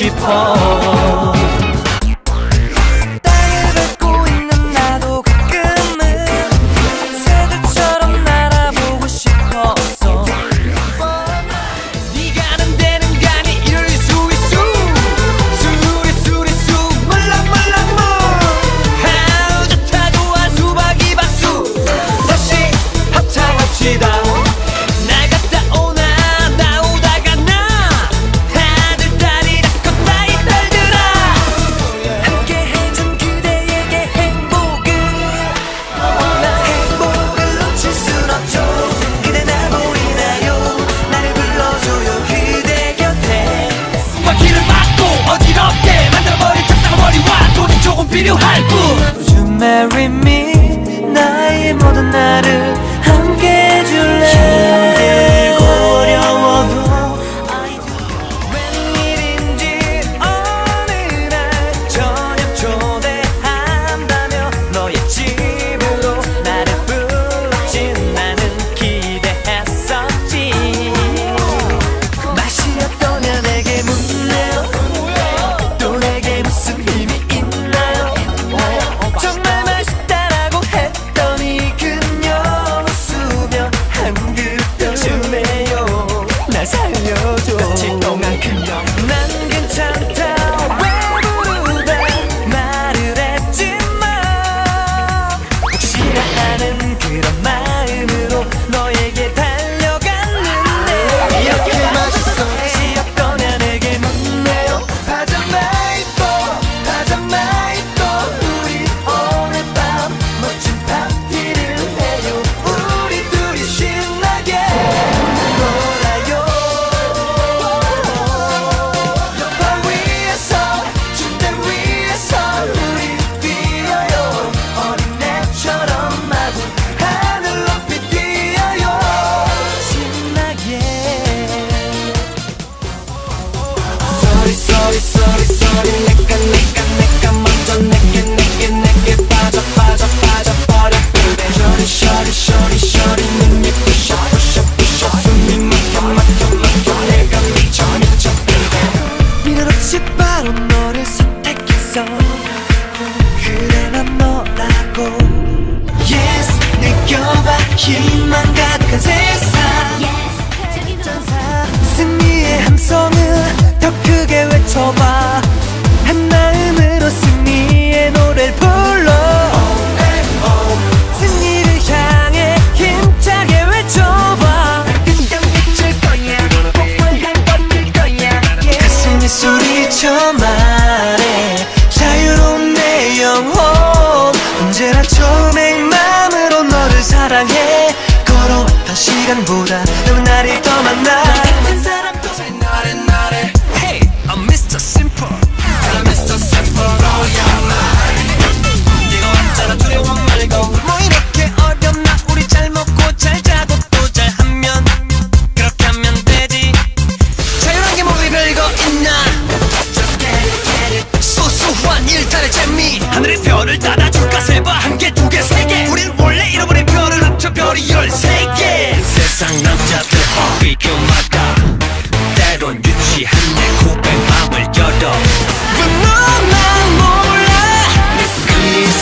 싶어 더 크게 외쳐봐. 한 마음으로 승리의 노래를 불러. 승리를 향해 힘차게 외쳐봐. 끝장 미칠 거야. 폭발감 버틸 거야. 가슴이 소리쳐 말해. 자유로운 영혼. 언제나 처음엔 마음으로 너를 사랑해. 걸어왔던 시간보다 너무 나를 더 만나.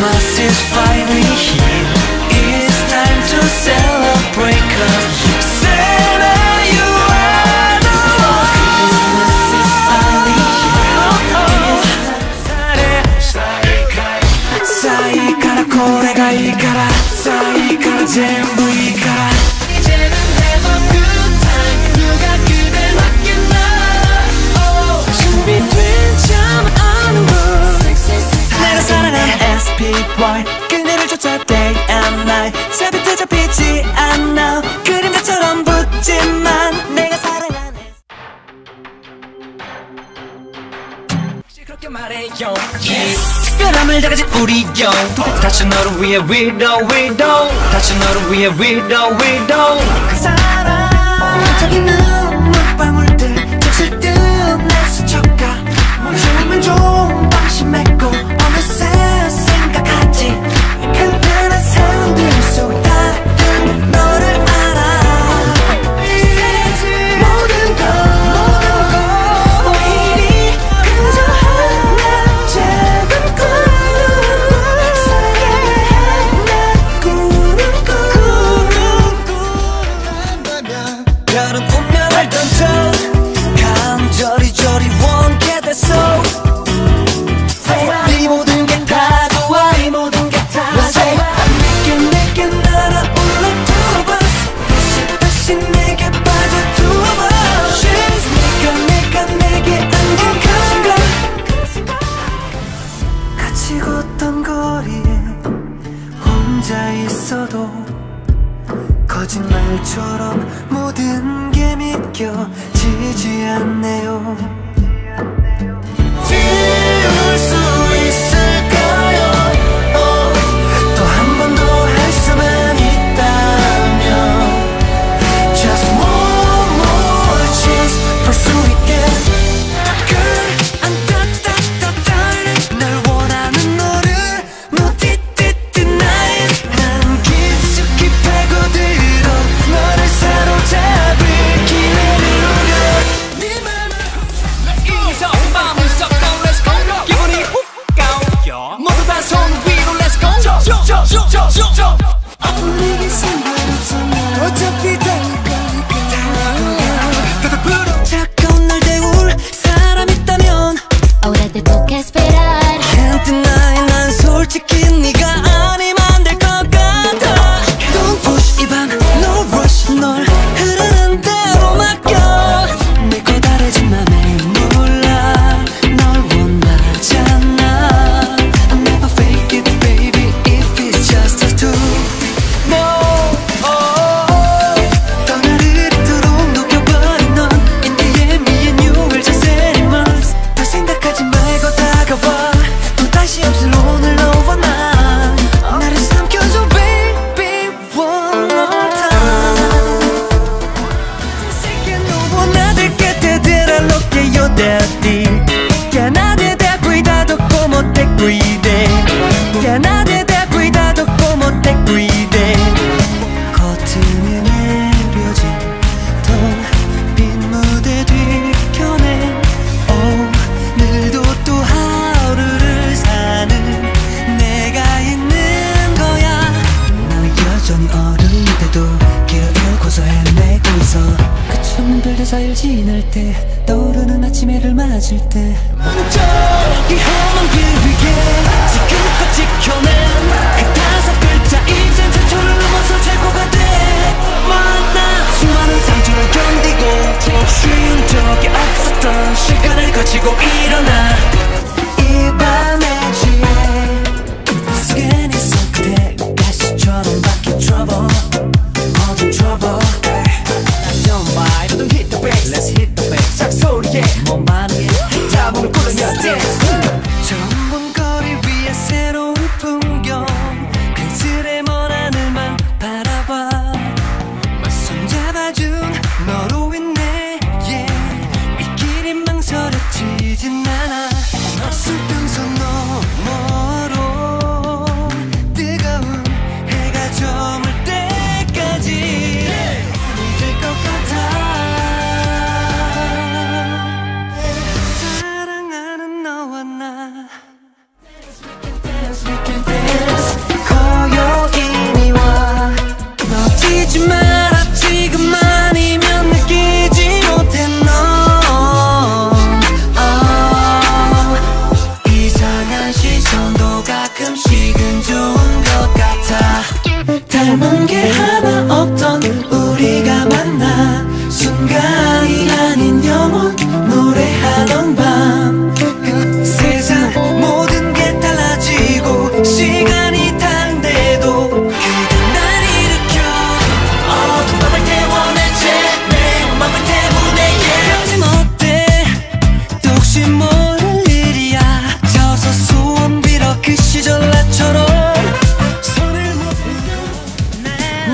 Christmas is finally here It's time to celebrate cause Santa you are the one Christmas is finally here 最からこれがいいから最から全部 없지만 내가 사랑하는 그렇게 말해요? Yes. 별함을 다 가진 우리 다시 너를 위해 위도 위도 다시 너를 위해 위도 위도 그 사람. 갑자기 눈물 방울들 적실 듯내 스쳐가 멈추면 좀 방심했고. 말처럼 모든 게 믿겨지지 않네요. jump, jump. 갈 때 떠오르는 아침 해를 맞을 때. 먼저 이 험한 길 위에 지금껏 지켜낸 그 다섯 글자. 이젠 제초를 넘어서 최고가 돼. 만나 수많은 상처를 견디고 쉬운 적이 없었던 시간을 거치고 일어나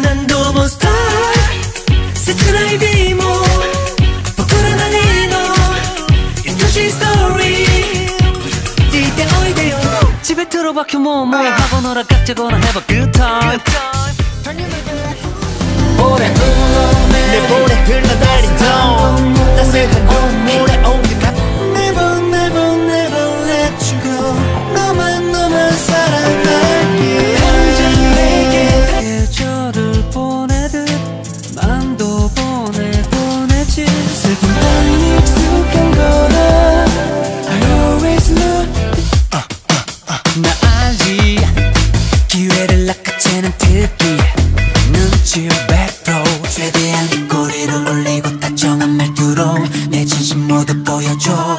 何度もスター切ないビーム僕らなりの愛しいストーリー聞いておいでよ집에 들어와 교모 뭐 하고 놀아 같자거나 해봐 good time 오래 흘러내내 볼에 흘러내린 돈 따스한 눈물에 온 듣기 눈치로 베풀어 최대한 꼬리를 올리고 다정한 말투로 내 진심 모두 보여줘.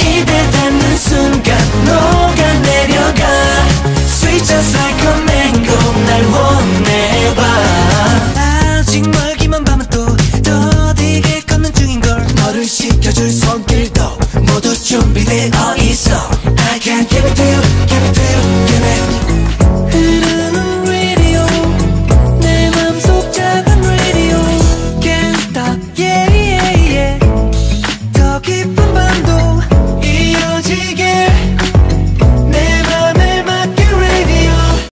입에 닿는 순간 녹아내려가. Sweet just like a mango 날 원해봐. 아직 멀기만 밤은 또 더디게 걷는 중인걸 너를 시켜줄 손길도 모두 준비되어 있어. I can give it to you, give it to you, give it.